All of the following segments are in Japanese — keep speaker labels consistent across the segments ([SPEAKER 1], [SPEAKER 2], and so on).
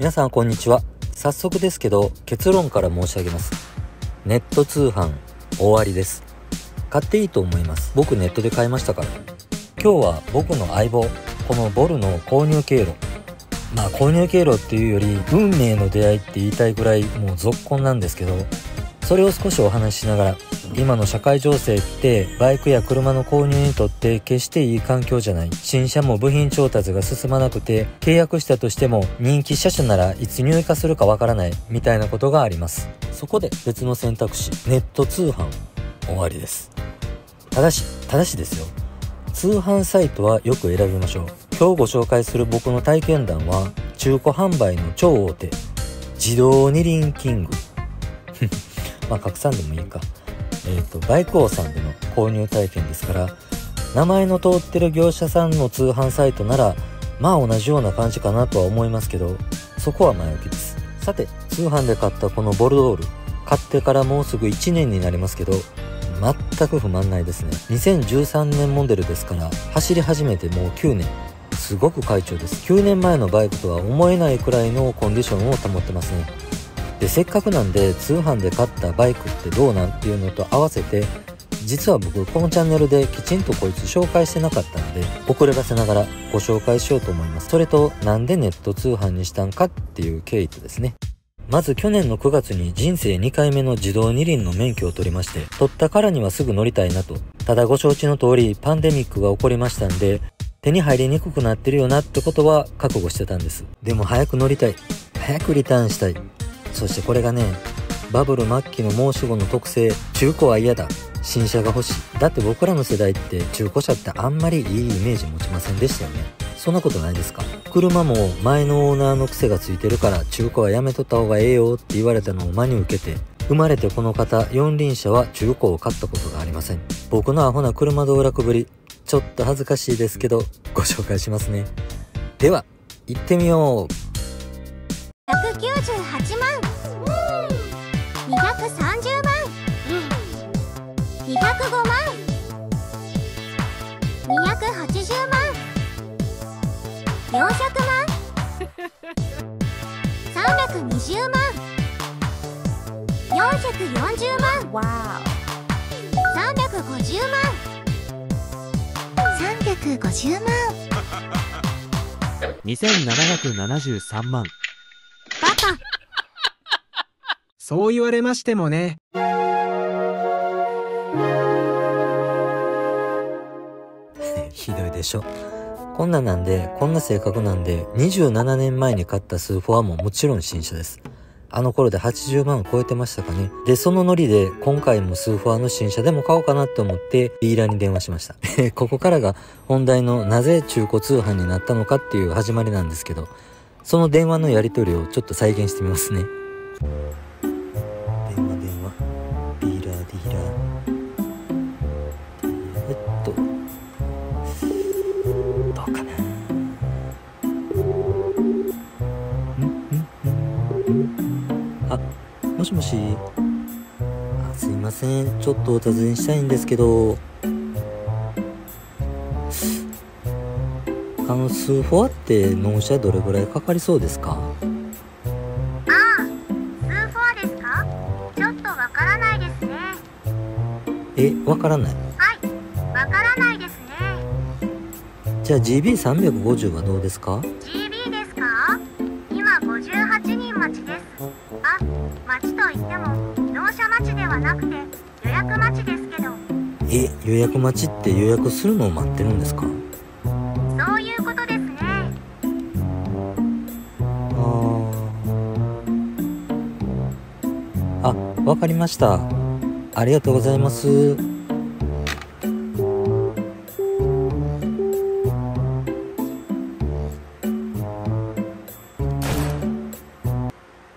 [SPEAKER 1] 皆さんこんにちは。早速ですけど、結論から申し上げます。ネット通販、終わりです。買っていいと思います。僕ネットで買いましたから。今日は僕の相棒、このボルの購入経路。まあ購入経路っていうより、運命の出会いって言いたいぐらいもう続婚なんですけど、それを少しお話ししながら今の社会情勢ってバイクや車の購入にとって決していい環境じゃない。新車も部品調達が進まなくて契約したとしても人気車種ならいつ入荷するかわからないみたいなことがあります。そこで別の選択肢ネット通販終わりです。ただしただしですよ。通販サイトはよく選びましょう。今日ご紹介する僕の体験談は中古販売の超大手自動二輪キング。まあ拡散でもいいか。えっ、ー、と、バイク王さんでの購入体験ですから、名前の通ってる業者さんの通販サイトなら、まあ同じような感じかなとは思いますけど、そこは前置きです。さて、通販で買ったこのボルドール、買ってからもうすぐ1年になりますけど、全く不満ないですね。2013年モデルですから、走り始めてもう9年。すごく快調です。9年前のバイクとは思えないくらいのコンディションを保ってますね。でせっかくなんで通販で買ったバイクってどうなんっていうのと合わせて実は僕このチャンネルできちんとこいつ紹介してなかったので遅ればせながらご紹介しようと思います。それとなんでネット通販にしたんかっていう経緯とですね。まず去年の9月に人生2回目の自動二輪の免許を取りまして取ったからにはすぐ乗りたいなと。ただご承知の通りパンデミックが起こりましたんで手に入りにくくなってるよなってことは覚悟してたんです。でも早く乗りたい。早くリターンしたい。そしてこれがねバブル末期の申し子の特性中古は嫌だ。新車が欲しい。だって僕らの世代って中古車ってあんまりいいイメージ持ちませんでしたよね。そんなことないですか？車も前のオーナーの癖がついてるから中古はやめとった方がええよって言われたのを真に受けて生まれてこの方四輪車は中古を買ったことがありません。僕のアホな車道楽ぶりちょっと恥ずかしいですけどご紹介しますね。では行ってみよう。
[SPEAKER 2] 198万。230万。205万。280万。400万。320万。440万。わ350万。350万。
[SPEAKER 3] 2773万
[SPEAKER 2] バカ
[SPEAKER 4] そう言われましてもね。
[SPEAKER 1] ひどいでしょ。こんななんで、こんな性格なんで、27年前に買ったスーフォアももちろん新車です。あの頃で80万超えてましたかね。で、そのノリで今回もスーフォアの新車でも買おうかなって思ってディーラーに電話しました。ここからが本題のなぜ中古通販になったのかっていう始まりなんですけど、その電話のやり取りをちょっと再現してみますね。電話電話。ディーラーディーラー。えっと。どうかな。あ、もしもし。あすいません。ちょっとお尋ねしたいんですけど。あのスーフォアって納車どれぐらいかかりそうですか？えわからない？
[SPEAKER 2] はいわからないですね。
[SPEAKER 1] じゃあ GB350 はどうですか
[SPEAKER 2] ？GB ですか？今58人待ちです。あ待ちといっても納車待ちではなくて予約待ちですけど。
[SPEAKER 1] え予約待ちって予約するのを待ってるんですか？あ、わかりました。ありがとうございます。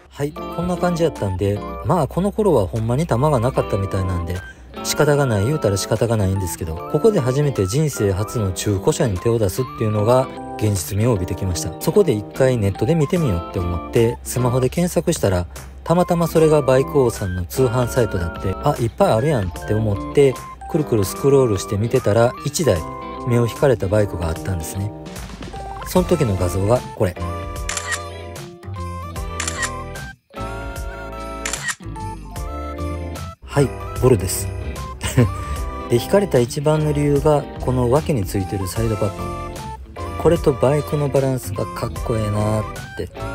[SPEAKER 1] はい、こんな感じやったんで、まあこの頃はほんまに弾がなかったみたいなんで、仕方がない言うたら仕方がないんですけど、ここで初めて人生初の中古車に手を出すっていうのが現実味を帯びてきました。そこで一回ネットで見てみようって思って、スマホで検索したら、たまたまそれがバイク王さんの通販サイトだって、あ、いっぱいあるやんって思って、くるくるスクロールして見てたら、1台目を引かれたバイクがあったんですね。その時の画像がこれ。はい、ボルです。で、引かれた一番の理由が、この脇についてるサイドバッグ。これとバイクのバランスがかっこええなーって。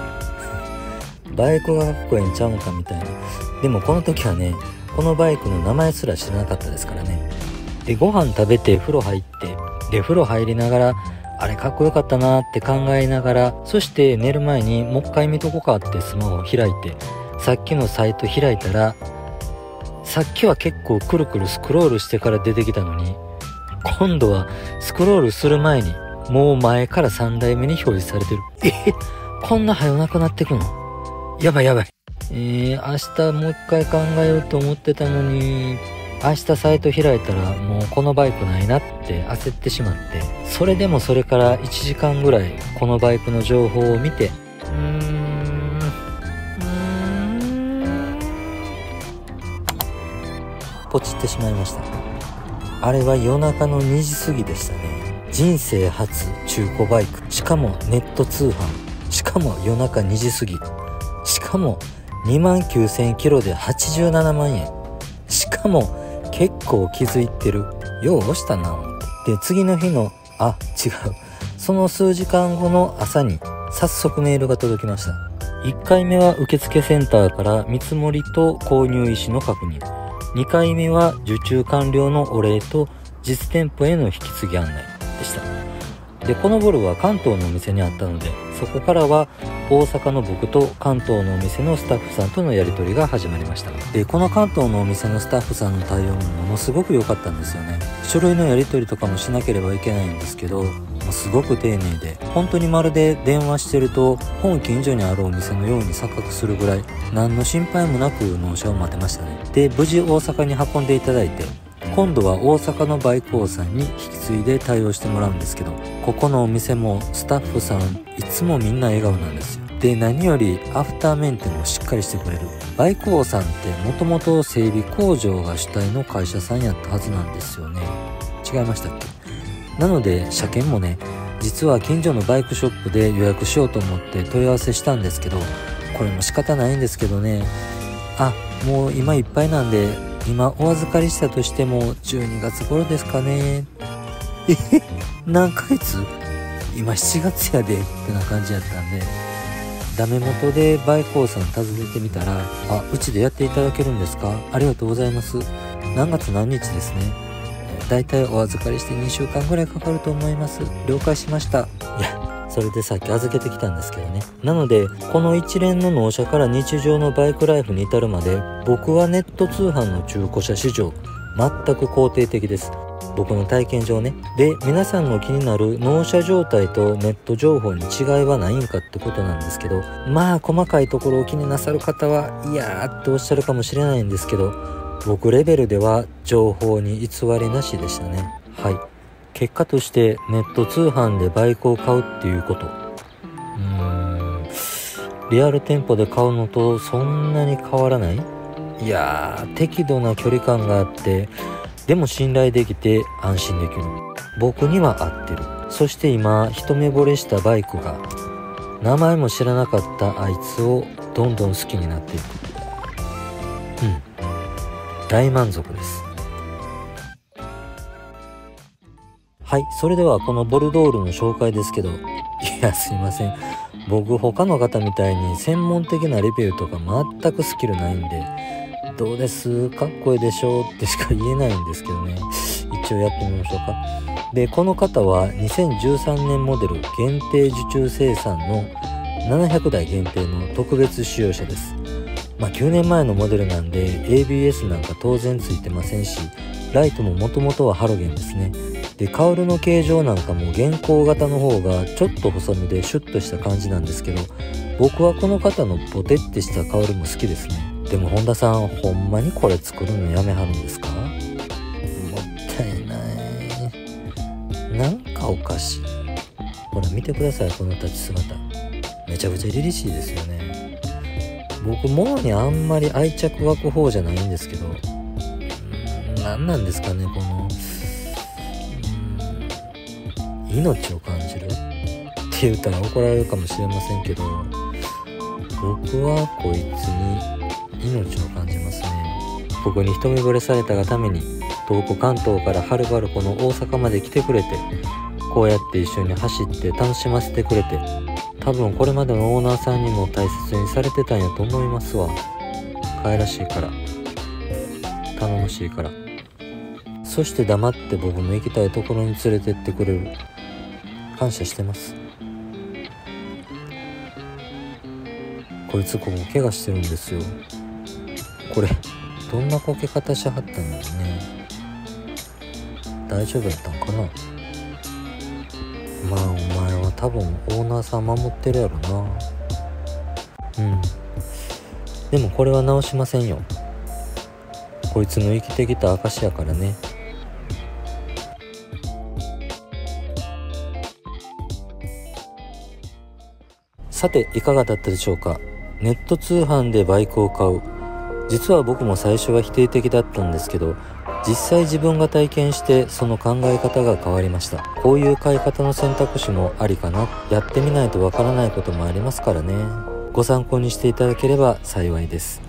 [SPEAKER 1] バイクがかっこええんちゃうんかみたいな。でもこの時はねこのバイクの名前すら知らなかったですからね。でご飯食べて風呂入ってで風呂入りながらあれかっこよかったなって考えながらそして寝る前にもう一回見とこかってスマホを開いてさっきのサイト開いたらさっきは結構くるくるスクロールしてから出てきたのに今度はスクロールする前にもう前から3台目に表示されてる。え？こんな早なくなってくの？やばいやばい。えー、明日もう一回考えようと思ってたのに明日サイト開いたらもうこのバイクないなって焦ってしまってそれでもそれから1時間ぐらいこのバイクの情報を見てうーん。うーんポチってしまいました。あれは夜中の2時過ぎでしたね。人生初中古バイク。しかもネット通販。しかも夜中2時過ぎ。しかも2万9000キロで87万円。しかも結構気づいてる。よう押したな。思ってで次の日のあ違う。その数時間後の朝に早速メールが届きました。1回目は受付センターから見積もりと購入意思の確認。2回目は受注完了のお礼と実店舗への引き継ぎ案内でした。でこのボルは関東のお店にあったのでそこからは大阪の僕と関東のお店のスタッフさんとのやり取りが始まりました。でこの関東のお店のスタッフさんの対応もものすごく良かったんですよね。書類のやり取りとかもしなければいけないんですけどすごく丁寧で本当にまるで電話してると本近所にあるお店のように錯覚するぐらい何の心配もなく納車を待てましたね。で無事大阪に運んでいただいて今度は大阪のバイク王さんに引き継いで対応してもらうんですけどここのお店もスタッフさんいつもみんな笑顔なんですよ。で何よりアフターメンテもしっかりしてくれる。バイク王さんってもともと整備工場が主体の会社さんやったはずなんですよね。違いましたっけ？なので車検もね実は近所のバイクショップで予約しようと思って問い合わせしたんですけどこれも仕方ないんですけどね。あもう今いっぱいなんで今お預かりしたとしても12月頃ですかね。え 何ヶ月？今7月やでってな感じやったんで。ダメ元でバイク王さん訪ねてみたら「あうちでやっていただけるんですか？ありがとうございます。何月何日ですね？だいたいお預かりして2週間ぐらいかかると思います。了解しました。いやそれでさっき預けてきたんですけどね。なのでこの一連の納車から日常のバイクライフに至るまで僕はネット通販の中古車市場全く肯定的です。僕の体験上ね。で皆さんの気になる納車状態とネット情報に違いはないんかってことなんですけどまあ細かいところを気になさる方はいやーっておっしゃるかもしれないんですけど僕レベルでは情報に偽りなしでしたね。はい。結果としてネット通販でバイクを買うっていうこと。うーん。リアル店舗で買うのとそんなに変わらない？いやー適度な距離感があってでも信頼できて安心できる。僕には合ってる。そして今一目惚れしたバイクが名前も知らなかったあいつをどんどん好きになっていく。うん。大満足です。はいそれではこのボルドールの紹介ですけどいやすいません。僕他の方みたいに専門的なレビューとか全くスキルないんでどうです？かっこいいでしょ？うってしか言えないんですけどね。一応やってみましょうか。でこの方は2013年モデル限定受注生産の700台限定の特別使用車です。まあ9年前のモデルなんで ABS なんか当然ついてませんしライトももともとはハロゲンですね。でカウルの形状なんかも現行型の方がちょっと細身でシュッとした感じなんですけど僕はこの方のポテってしたカウルも好きですね。でも本田さんほんまにこれ作るのやめはるんですか？もったいない。なんかおかしい。ほら見てくださいこの立ち姿。めちゃくちゃ凛々しいですよね。僕物にあんまり愛着湧く方じゃないんですけど何なんですかねこの命を感じる？って言ったら怒られるかもしれませんけど僕はこいつに命を感じますね。僕に一目惚れされたがために遠く関東からはるばるこの大阪まで来てくれてこうやって一緒に走って楽しませてくれて多分これまでのオーナーさんにも大切にされてたんやと思いますわ。可愛らしいから。頼もしいから。そして黙って僕の行きたいところに連れてってくれる。感謝してます。こいつここ怪我してるんですよ。これどんなこけ方しはったんだろうね。大丈夫やったんかな。まあお前は多分オーナーさん守ってるやろな。うん。でもこれは直しませんよ。こいつの生きてきた証やからね。さていかがだったでしょうか？ネット通販でバイクを買う。実は僕も最初は否定的だったんですけど実際自分が体験してその考え方が変わりました。こういう買い方の選択肢もありかな。やってみないとわからないこともありますからね。ご参考にしていただければ幸いです。